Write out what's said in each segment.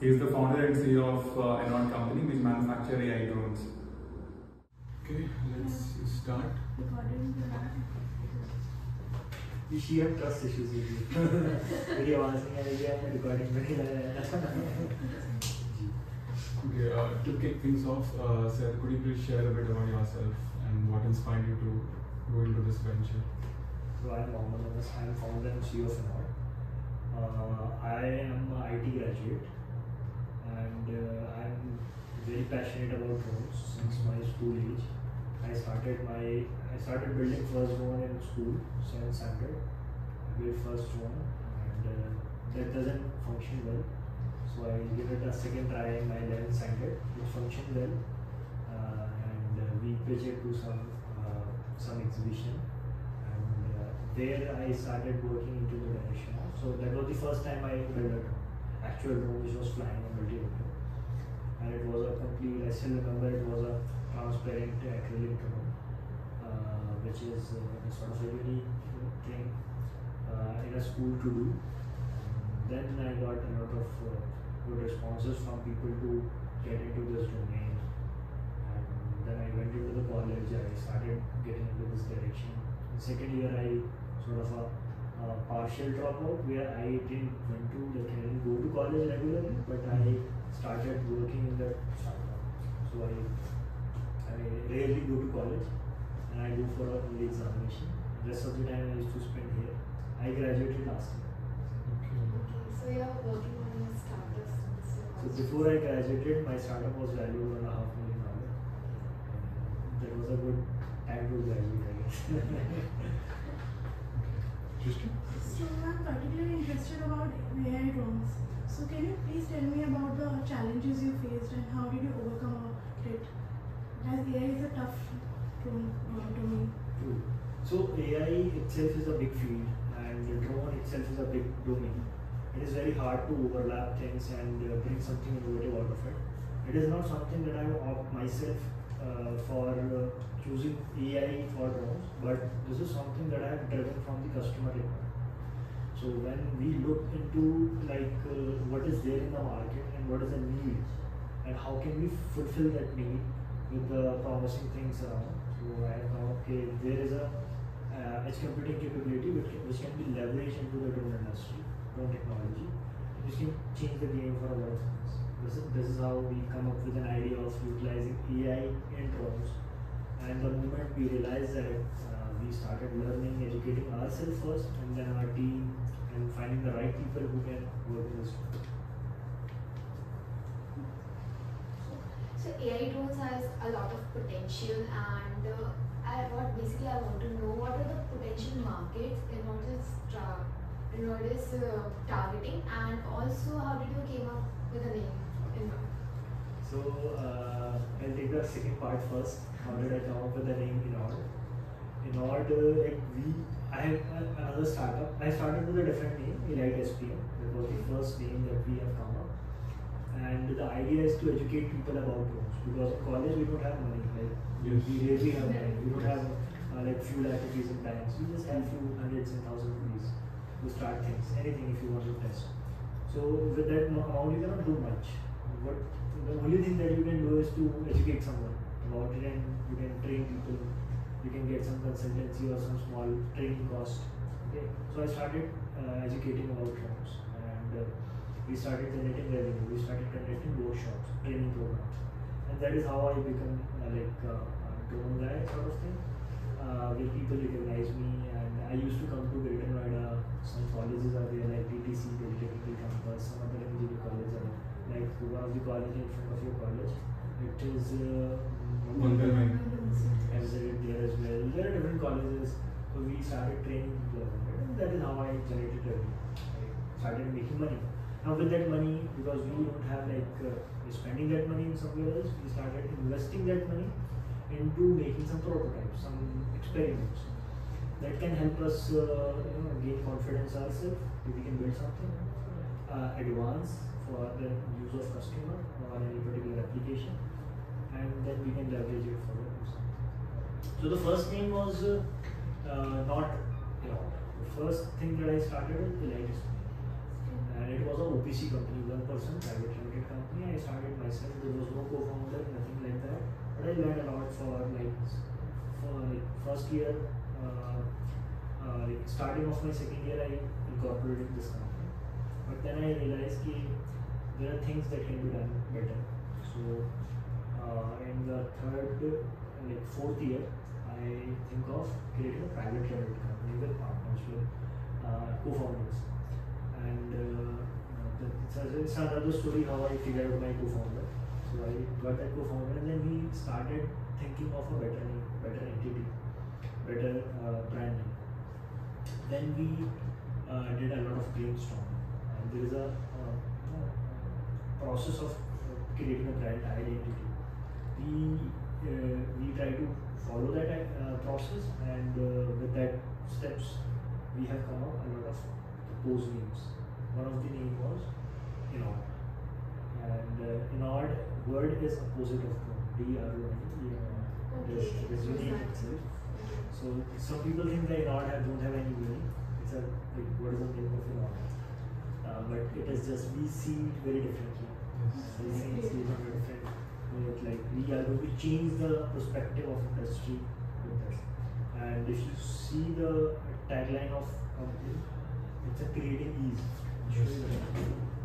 He is the founder and CEO of uh, Enord company which manufactures AI drones. Okay, let's start. she have trust issues with you. Recording. okay, uh, to kick things off, uh, sir, could you please share a bit about yourself and what inspired you to go into this venture? So I'm Mohammad I'm founder and CEO of Enord. Uh, I am an IT graduate uh, I'm very passionate about drones since my school age. I started my I started building first drone in school, seventh standard. I built first drone and uh, that doesn't function well. So I give it a second try in my 11th standard. It functioned well uh, and uh, we pitched it to some uh, some exhibition and uh, there I started working into the direction. So that was the first time I built a actual drone which was flying on multi-rotor. And it was a complete, I still remember it was a transparent acrylic drone, uh, which is uh, sort of a unique thing uh, in a school to do. Then I got a lot of uh, good responses from people to get into this domain. And then I went into the college, I started getting into this direction. In second year, I sort of a, a partial dropout where I didn't went to like I didn't go to college regularly, but I started working in the startup. So I I rarely go to college, and I go for a only examination. Rest of the time I used to spend here. I graduated last year. So you are working on your startups. So before I graduated, my startup was valued one and a half million dollars. Um, that was a good time to graduate, I guess. Tristan? So I'm particularly interested about AI drones. So can you please tell me about the challenges you faced and how did you overcome it? As AI is a tough drone uh, domain. True. So AI itself is a big field, and drone itself is a big domain. It is very hard to overlap things and uh, bring something innovative out of it. It is not something that I opt myself uh, for uh, choosing AI for drones, but this is something that I have driven from the customer requirement. So when we look into like uh, what is there in the market and what is the need, and how can we fulfill that need with the promising things around. So I come okay, there is a uh, edge computing capability which can, which can be leveraged into the drone industry, drone technology, which can change the game for a lot of things. This is, this is how we come up with an idea of utilizing AI in drones. And the moment we realized that uh, we started learning, educating ourselves first, and then our team, and finding the right people who can work in this. So AI drones has a lot of potential and uh, I what basically I want to know what are the potential markets and what is tra- Enord is uh, targeting and also how did you came up with the name Enord? So uh, I'll take the second part first. How did I come up with the name Enord? Enord, uh, like we, I have another startup. I started with a different name, Elite SPM. That was the first name that we have come up. And the idea is to educate people about drones because in college we don't have money. Like Yes. we rarely have money. We don't have uh, like few lakh rupees in banks. We just have few hundreds and thousand rupees to start things. Anything if you want to test. So with that mo- amount you cannot do much. What the only thing that you can do is to educate someone about it and you can train people. You can get some consultancy or some small training cost. Okay. So I started uh, educating about drones and uh, we started generating revenue. We started conducting workshops, training programs, and that is how I become uh, like uh, a drone guy sort of thing. Uh, where people recognize me, and I used to come to Greater Noida. Some colleges are there, like Delhi Technical Campus. Some other engineering colleges are like one of the college in front of your college. It is uh, Wonderman. I visited there as well. There are different colleges. So we started training people and that is how I generated revenue. I started making money. Now with that money, because we don't have like uh, we're spending that money in somewhere else, we started investing that money into making some prototypes, some experiments that can help us, uh, you know, gain confidence ourselves. If we can build something uh, advanced for the use of customer or any particular application, and then we can leverage it for. So the first name was uh, not you know The first thing that I started with Elite Display. And it was an OPC company, one person, private limited company. I started myself. There was no co-founder, nothing like that. But I learned a lot for like for like first year, uh, uh, like starting of my second year, I incorporated this company. But then I realized that there are things that can be done better. So in the third, like fourth year, I think of creating a private limited company with partners, with uh, co-founders and uh, uh, it's, another story how I figured out my co-founder. So I got that co-founder, and then we started thinking of a better name, better entity, better uh, brand name. Then we uh, did a lot of brainstorming, and there is a uh, uh, process of uh, creating a brand identity. We uh, we try to follow that uh, process, and uh, with that steps, we have come up a lot of proposed names. One of the name was Enord. And uh, Enord word is opposite of drone. D R O N E. Okay, This this so unique itself. So some people think that Enord have, don't have any meaning. It's a like what is the meaning of Enord? Uh, but it is just we see it very differently. We see it in a different way. Like we are going to change the perspective of industry with this. And if you see the tagline of company, it's a creating ease. Yes.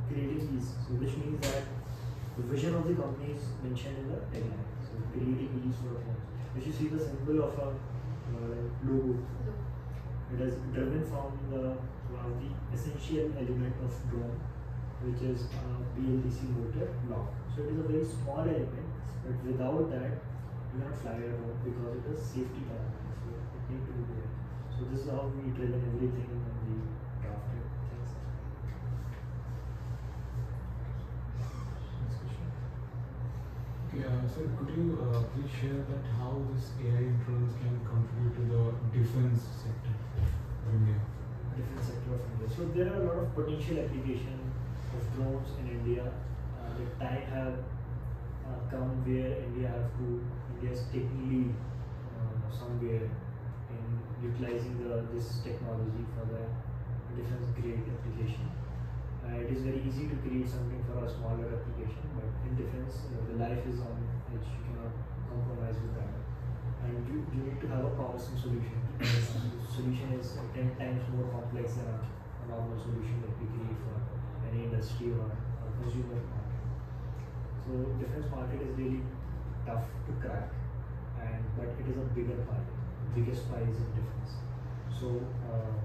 Creating ease. So which means that the vision of the company is mentioned in the tagline. So creating ease for phones. If you see the symbol of a uh, logo, it is driven from the one of the essential element of drone, which is uh, BLDC motor block. So it is a very small element, but without that, you cannot fly a drone because it is safety parameter. So it need to be there. So this is how we driven everything in the drafted things. Next question. Okay, uh, sir, could you uh, please share that how this AI drones can contribute to the defense sector of India? different sector of India. So there are a lot of potential application in India. Uh, the time have uh, come where India have to India is taking lead uh, somewhere in utilizing the this technology for the defense grade application. Uh, it is very easy to create something for a smaller application, but in defense, uh, the life is on which you cannot compromise with that and you, you need to have a promising solution. the solution is uh, 10 times more complex than a normal solution that we create for any industry or, consumer market. So defense market is really tough to crack, and but it is a bigger pie. Biggest pie is in defense. So uh,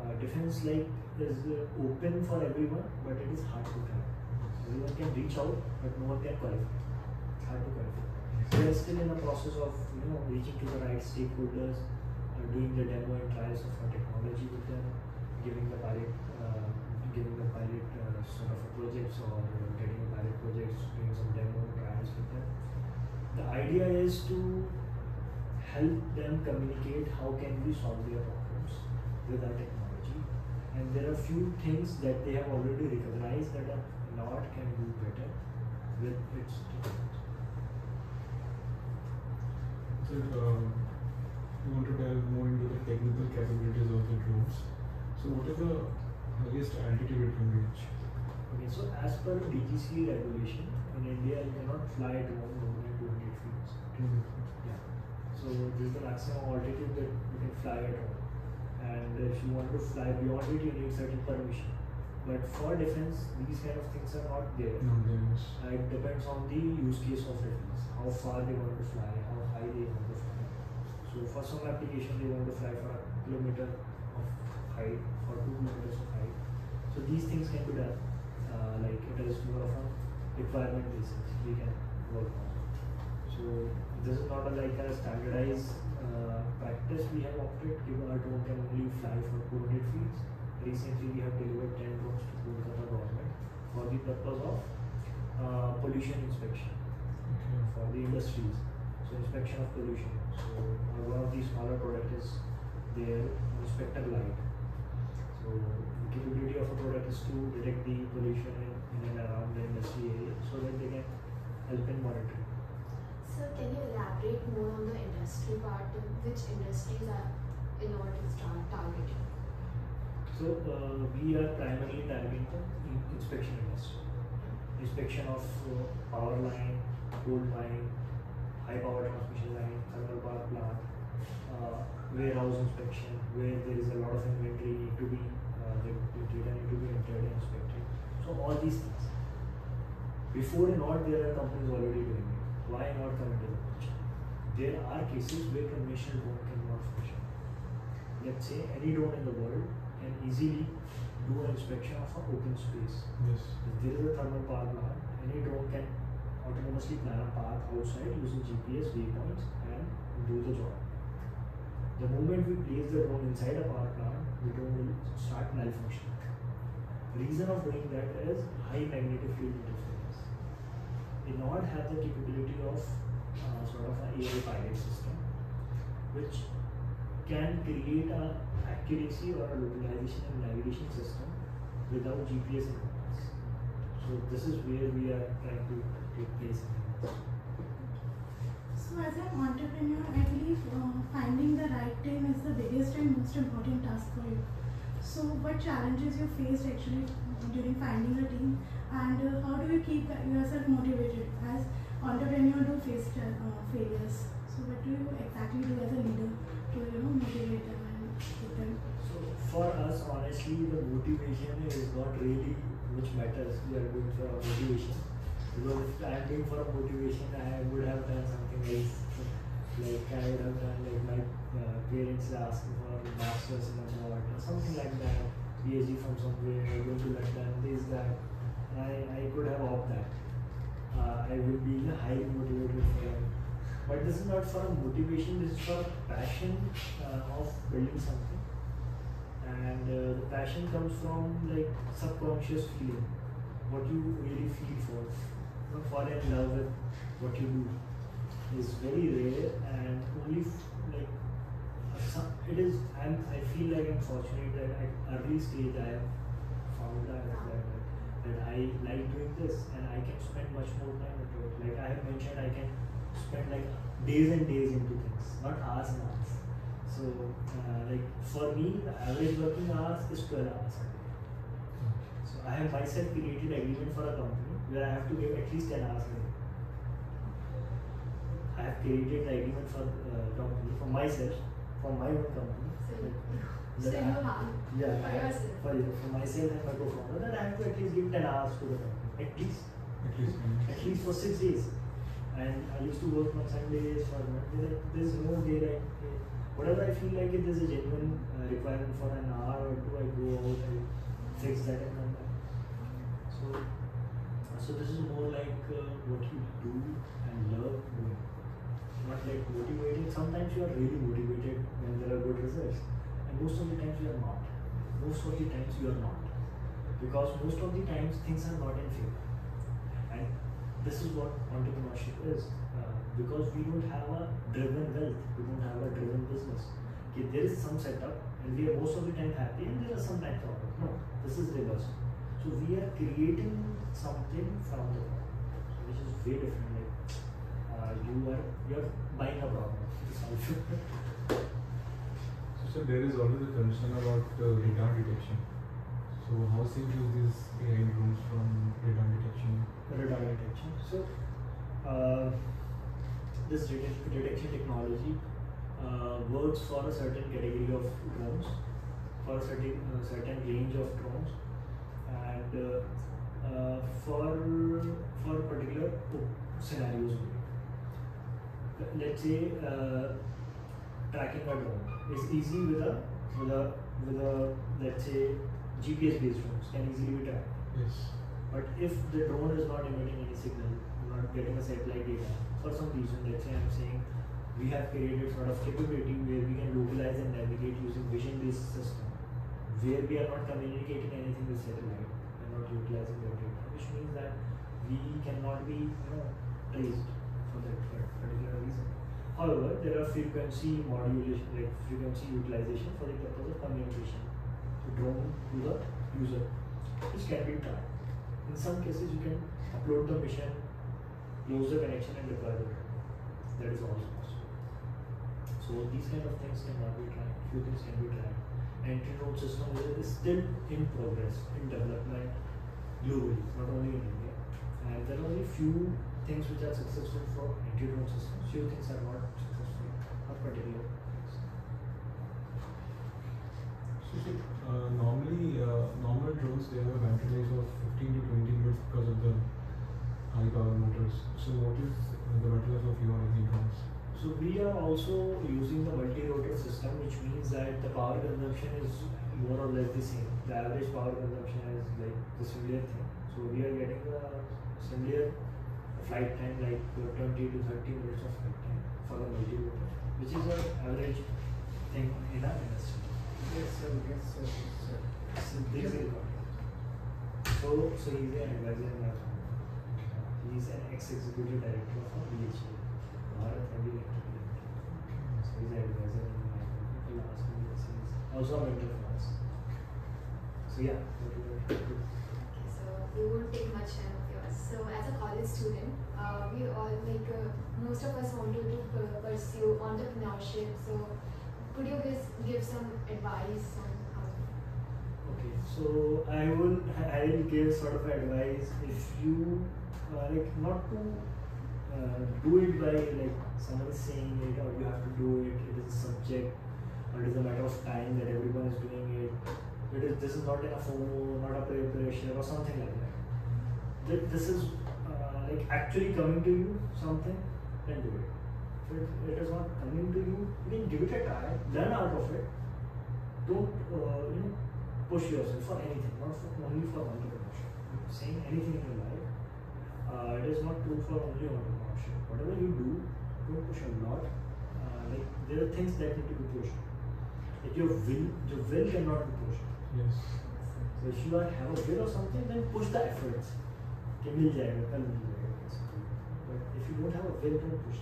uh, defense like is uh, open for everyone, but it is hard to crack. Everyone can reach out, but no one can qualify. Hard to qualify. We are still in the process of you know reaching to the right stakeholders, uh, doing the demo and trials of our technology with them, giving the pilot, uh, giving the pilot uh, sort of a projects or uh, getting the pilot projects, doing some demo trials with them. The idea is to help them communicate how can we solve their problems with our technology. And there are few things that they have already recognized that a lot can do better with its technology. So, um, we want to delve more into the technical capabilities of the drones. So, what is the highest altitude it can reach? Okay, so as per DGC regulation, in India you cannot fly a drone more than 200 feet. Yeah. So this is the maximum altitude that you can fly at drone. And if you want to fly beyond it, you need certain permission. But for defense, these kind of things are not there. No, there is. Uh, it depends on the use case of defense, how far they want to fly, how high they want to fly. So for some application, they want to fly for a kilometer height, for two kilometers of height. So these things can be done. Uh, like it is more of a requirement basis we can work on. So this is not a, like a standardized uh, practice we have opted. Give our drone can only fly for 200 feet. Recently, we have delivered 10 drones to Kolkata government for the purpose of uh, pollution inspection Okay. for the industries. So inspection of pollution. So uh, one of the smaller product is their inspector light. So the capability of a product is to detect the pollution in, and around the industry area so that they can help in monitoring. So can you elaborate more on the industry part? Which industries are in order to start targeting? So uh, we are primarily targeting the inspection industry. Inspection of uh, power line, coal mine, high power transmission line, thermal power plant, uh, warehouse inspection, where there is a lot of inventory need to be, uh, the, the data need to be entered and inspected. So all these things. Before and not, there are companies already doing it. Why not come into the picture? There are cases where conventional drone cannot function. Let's say any drone in the world can easily do an inspection of an open space. Yes. If there is a thermal power plant, any drone can autonomously plan a path outside using GPS waypoints and do the job. The moment we place the drone inside a power plant, drone will start malfunctioning. Reason of doing that is high magnetic field interference. They not have the capability of uh, sort of an AI pilot system, which can create a accuracy or a localization and navigation system without GPS inputs. So this is where we are trying to take place. So as an entrepreneur, I believe uh, finding the right team is the biggest and most important task for you. So what challenges you faced actually during finding a team and uh, how do you keep yourself motivated as entrepreneur do face uh, failures? So what do you exactly do as a leader to you know motivate them and keep them? So for us, honestly, the motivation is not really which matters. We are going for motivation. Because if I am doing for a motivation, I would have done something else. Like I would have done like my uh, parents are asking for a masters in abroad or something like that. PhD from somewhere, going to London, this that. I, I could have opted that. Uh, I will be highly motivated for. But this is not for a motivation, this is for passion uh, of building something and uh, the passion comes from like subconscious feeling what you really feel for know, fall in love with what you do is very rare and only like it is I'm, I feel like I'm fortunate that at early stage I have found that, that, that I like doing this and I can spend much more time into it like I have mentioned I can spend like days and days into things not hours and hours so, uh, like for me, the average working hours is 12 hours a day. So, I have myself created agreement for a company where I have to give at least 10 hours a day. I have created the agreement for uh, company for myself, for my own company. So, that- so that you I- have yeah, for I have- For, for myself and my co-founder, that I have to at least give 10 hours to the company, at least At least. at least for six days. And I used to work on Sundays for like, there's no day like whatever I feel like if there's a genuine uh, requirement for an hour or two, I go out and fix that and come back. So, so this is more like uh, what you do and love doing, not like motivating. Sometimes you are really motivated when there are good results, and most of the times you are not. Most of the times you are not, because most of the times things are not in favor. And this is what entrepreneurship is. Uh, because we don't have a driven wealth, we don't have a driven business. Okay, there is some setup and we are most of the time happy and there are sometimes problems. No, this is reverse. So we are creating something from the problem, which is way different. Like uh, you are you are buying a problem to solve it. So, sir, there is always a concern about uh, radar detection. So, how safe is this AI drones from radar detection? radar detection. So, uh, this detec- detection technology uh, works for a certain category of drones, for a certain uh, certain range of drones, and uh, uh, for for particular scenarios. Let- Let's say uh, tracking a drone is easy with a with a with a let's say GPS based drones can easily be tracked. Yes. But if the drone is not emitting any signal, not getting a satellite data, for some reason, let's say I'm saying we have created sort of capability where we can localize and navigate using vision-based system, where we are not communicating anything with satellite not utilizing their data, which means that we cannot be, you know, traced for that particular reason. However, there are frequency modulation, like frequency utilization for the purpose of communication, the drone to the user, which can be tracked. In some cases, you can upload the mission, close the connection, and deploy the drone. That is also possible. So these kind of things cannot be tried. Few things can be tried. Anti-drone system is still in progress, in development globally, not only in India. And there are only few things which are successful for anti-drone systems. Few things are not successful for particular things. So, uh, normally, uh, normal drones they have a battery life of 15 to 20 minutes because of the high power motors. So, what is the battery life of your drones? So we are also using the multi-rotor system, which means that the power consumption is more or less the same. The average power consumption is like the similar thing. So we are getting a similar flight time, like uh, 20 to 30 minutes of flight time for the multi-rotor, which is an average thing in our industry. Yes, sir. Yes, sir. Yes, sir. So this is so so he's an advisor in our firm. He's an ex-executive director of BHE, Bharat Heavy Limited. So he's an advisor in my company for last few years. Also a mentor. So yeah, what you were Okay, so we won't take much time of yours. So as a college student, uh, we all like uh, most of us wanted to pursue entrepreneurship. So could you guys give some advice on how? Okay, so I will I will give sort of advice if you uh, like not to uh, do it by like someone is saying it or you have to do it. It is a subject or it is a matter of time that everyone is doing it. It is this is not in a FOMO, not a peer pressure or something like that. Th- This is uh, like actually coming to you something, then do it. If it, it is not coming to you, can give it a try, learn out of it. Don't uh, you know push yourself for anything, not for, only for entrepreneurship. Saying anything in your life, uh, it is not true for only entrepreneurship. Whatever you do, don't push a lot. Uh, like there are things that need to be pushed. Like your will, your will cannot be pushed Yes. So if you are, have a will or something, then push the efforts. कि मिल जाएगा कल मिल जाएगा ऐसा कोई। But if you don't have a will, don't push.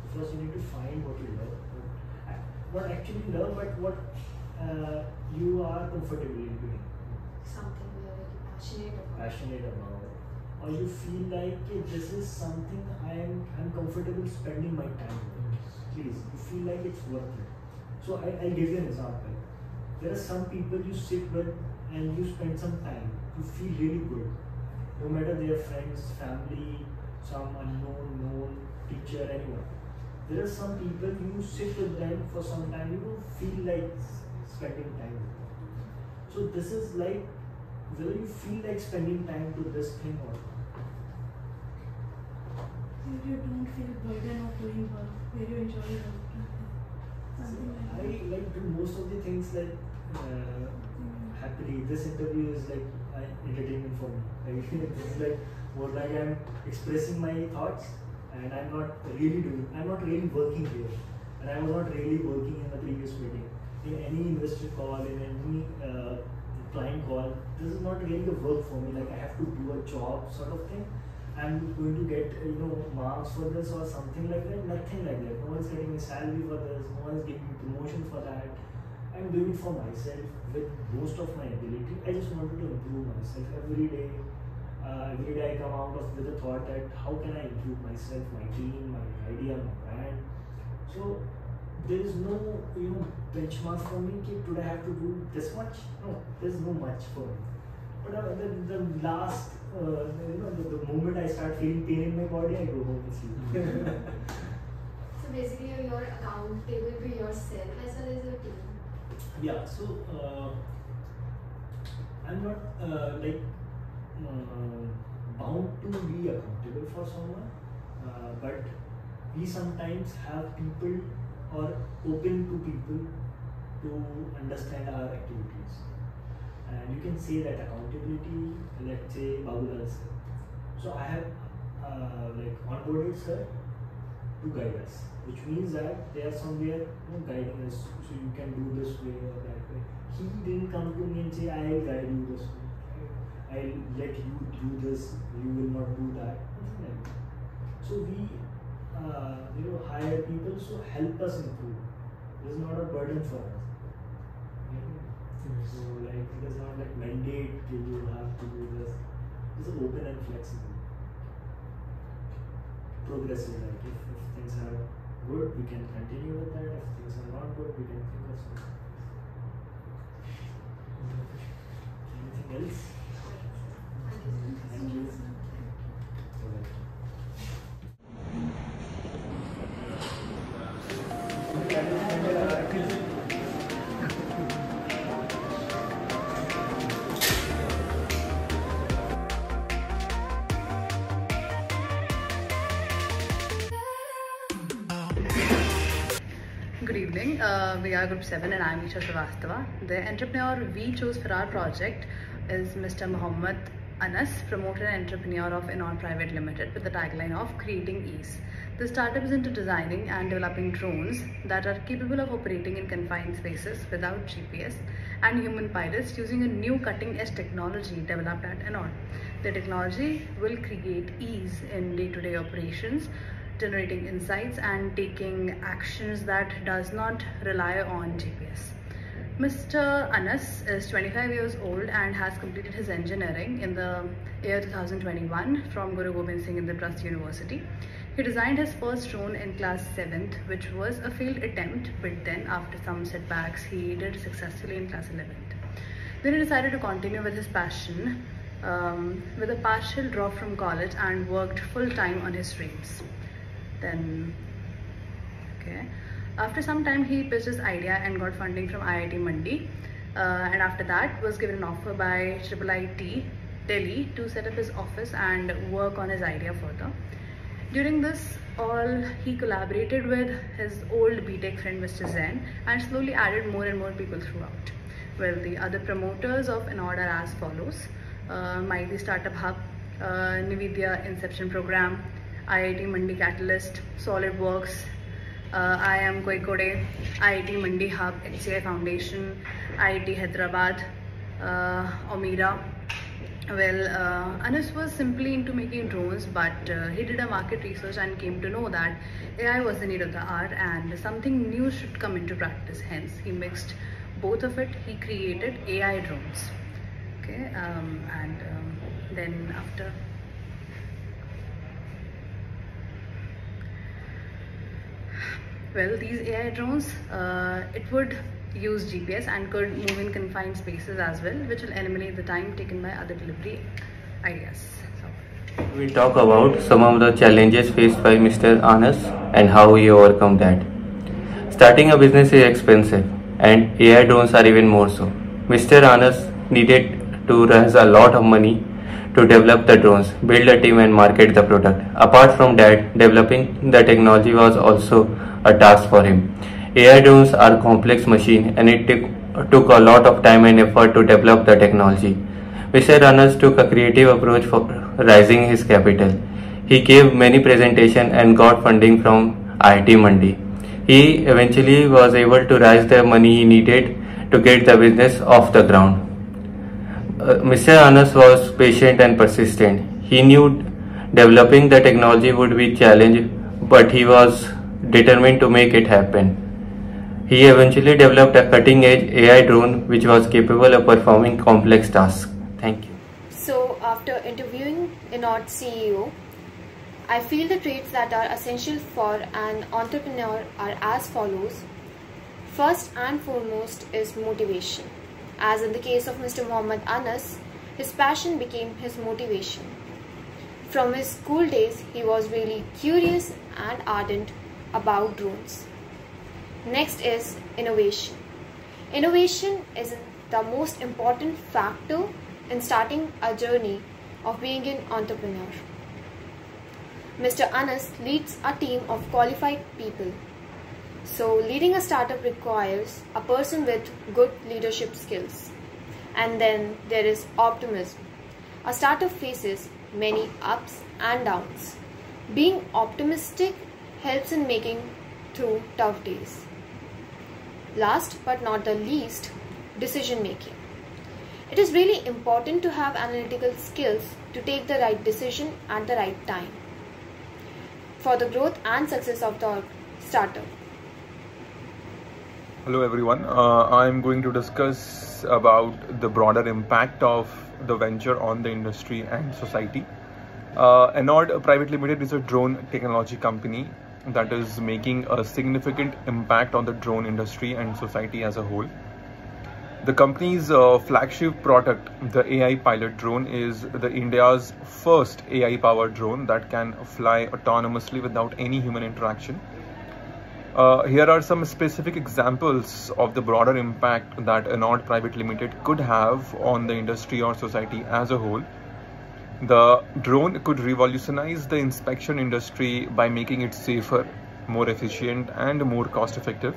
So first you need to find what you love, what, not actually love, but what uh, you are comfortable in doing, Something we are very passionate about. passionate about, or you feel like "Okay, this is something I am I'm comfortable spending my time with. Yes. Please, you feel like it's worth it. So I, I'll give you an example. There are some people you sit with and you spend some time. You feel really good. No matter their friends, family, some unknown, known, teacher, anyone. There are some people you sit with them for some time, you don't feel like spending time with them. So this is like whether you feel like spending time to this thing or not. If you don't feel burden of doing work, where you enjoy your work. Something like I that. like do most of the things like happily. This interview is like uh, entertainment for me. This like more like I'm expressing my thoughts and I'm not really doing. I'm not really working here, and I was not really working in the previous meeting. In any investor call, in any uh, client call, this is not really a work for me. Like I have to do a job sort of thing. I'm going to get you know marks for this or something like that. Nothing like that. No one's getting a salary for this. No one's me promotion for that. I'm doing it for myself with most of my ability. I just wanted to improve myself every day. Uh, every day I come out of with the thought that how can I improve myself, my team, my idea, my brand. So there is no you know benchmark for me. Ki today I have to do this much. No, there's no much for me. But uh, the, the last, uh, you know, the, the moment I start feeling pain in my body, I go home and sleep. So basically, you're accountable to yourself as well as your team. Yeah, so uh, I'm not uh, like uh, bound to be accountable for someone, uh, but we sometimes have people or open to people to understand our activities. And you can say that accountability, let's say Babulal sir. So I have uh, like onboarded sir to guide us, which means that they are somewhere you know, guiding us. So you can do this way or that way. He didn't come to me and say, I'll guide you this way. I'll let you do this, you will not do that. Nothing like that. So we uh, you know hire people so help us improve. It is not a burden for us. So like it is not like mandate that you have to do this. It's open and flexible. Progressive, like if, if things are good, we can continue with that. If things are not good, we can think of something. Anything else? Thank you. Group 7 and I'm Isha Srivastava. The entrepreneur we chose for our project is Mr. Mohammed Anas, promoter and entrepreneur of Enord Private Limited with the tagline of Creating Ease. The startup is into designing and developing drones that are capable of operating in confined spaces without GPS and human pilots using a new cutting edge technology developed at Enord. The technology will create ease in day-to-day operations generating insights and taking actions that does not rely on GPS. Mr. Anas is 25 years old and has completed his engineering in the year 2021 from Guru Gobind Singh Indraprastha University. He designed his first drone in class 7th, which was a failed attempt, but then after some setbacks, he did successfully in class 11th. Then he decided to continue with his passion um, with a partial drop from college and worked full time on his dreams. Then, okay. After some time, he pitched his idea and got funding from IIT Mandi. Uh, and after that, was given an offer by IIIT Delhi to set up his office and work on his idea further. During this all, he collaborated with his old BTech friend Mr. Zen and slowly added more and more people throughout. Well, the other promoters of Enord are as follows. Uh, MeitY Startup Hub, uh, Nvidia Inception Program, IIT Mandi Catalyst, SolidWorks, uh, IIM Kozhikode, IIT Mandi Hub, HCI Foundation, IIT Hyderabad, uh, Omira. Well, uh, Anas was simply into making drones, but uh, he did a market research and came to know that AI was the need of the hour and something new should come into practice. Hence, he mixed both of it. He created AI drones. Okay, um, and um, then after Well, these AI drones, uh, it would use GPS and could move in confined spaces as well, which will eliminate the time taken by other delivery ideas. So, We'll talk about some of the challenges faced by Mr. Anas and how he overcome that. Starting a business is expensive and AI drones are even more so. Mr. Anas needed to raise a lot of money to develop the drones, build a team and market the product. Apart from that, developing the technology was also a task for him. AI drones are complex machine and it took, a lot of time and effort to develop the technology. Mr. Anas took a creative approach for raising his capital. He gave many presentations and got funding from IIT Mandi. He eventually was able to raise the money he needed to get the business off the ground. Uh, Mr. Anas was patient and persistent. He knew developing the technology would be challenge, but he was determined to make it happen. He eventually developed a cutting-edge AI drone which was capable of performing complex tasks. Thank you. So, after interviewing Enord CEO, I feel the traits that are essential for an entrepreneur are as follows. First and foremost is motivation. As in the case of Mr. Mohammed Anas, his passion became his motivation. From his school days, he was really curious and ardent about drones. Next is innovation. Innovation is the most important factor in starting a journey of being an entrepreneur. Mr. Anas leads a team of qualified people. So, leading a startup requires a person with good leadership skills. And then there is optimism. A startup faces many ups and downs. Being optimistic helps in making through tough days. Last but not the least, decision making. It is really important to have analytical skills to take the right decision at the right time for the growth and success of the startup. Hello everyone. Uh, I'm going to discuss about the broader impact of the venture on the industry and society. Uh, Enord Private Limited is a drone technology company that is making a significant impact on the drone industry and society as a whole. The company's uh, flagship product, the AI Pilot drone, is the India's first AI-powered drone that can fly autonomously without any human interaction. Uh, here are some specific examples of the broader impact that Enord Private Limited could have on the industry or society as a whole. The drone could revolutionize the inspection industry by making it safer, more efficient, and more cost effective.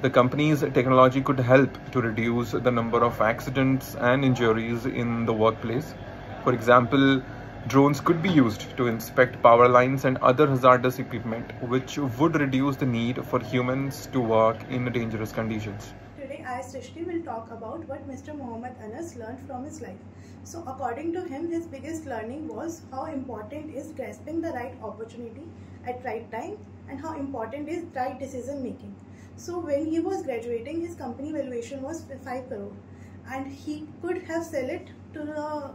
The company's technology could help to reduce the number of accidents and injuries in the workplace. For example, drones could be used to inspect power lines and other hazardous equipment, which would reduce the need for humans to work in dangerous conditions. Today, I, Srishti, will talk about what Mr. Mohammed Anas learned from his life. So, according to him, his biggest learning was how important is grasping the right opportunity at right time and how important is right decision making. So when he was graduating, his company valuation was 5 crore. And he could have sell it to the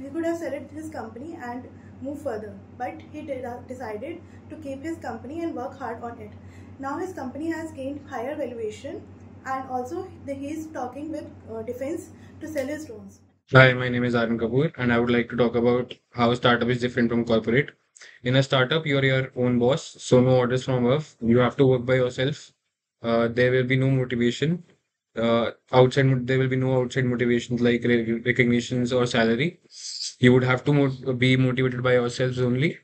he could have sell it his company and move further. But he did, uh, decided to keep his company and work hard on it. Now his company has gained higher valuation and also he is talking with uh, defense to sell his drones Hi, my name is Arun Kapoor, and I would like to talk about how startup is different from corporate. In a startup, you are your own boss, so no orders from above. You have to work by yourself. Uh, there will be no motivation. Uh, outside there will be no outside motivations like recognitions or salary. You would have to mo- be motivated by yourselves only.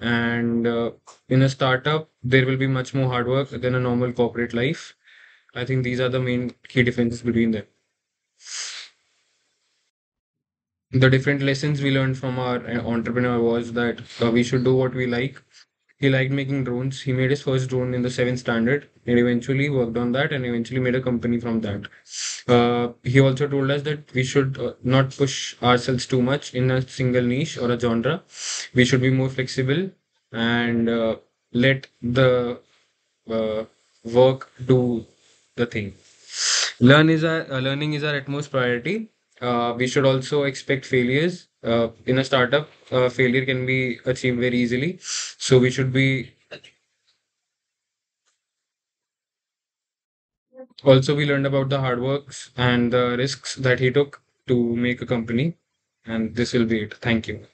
And uh, in a startup there will be much more hard work than a normal corporate life. I think these are the main key differences between them the different lessons we learned from our uh, entrepreneur was that uh, we should do what we like he liked making drones. He made his first drone in the seventh standard and eventually worked on that and eventually made a company from that. Uh, he also told us that we should uh, not push ourselves too much in a single niche or a genre. We should be more flexible and uh, let the uh, work do the thing. Learn is our, learning is our utmost priority. Uh, we should also expect failures uh, in a startup, uh, failure can be achieved very easily. So we should be. Also, we learned about the hard works and the risks that he took to make a company, and this will be it. Thank you.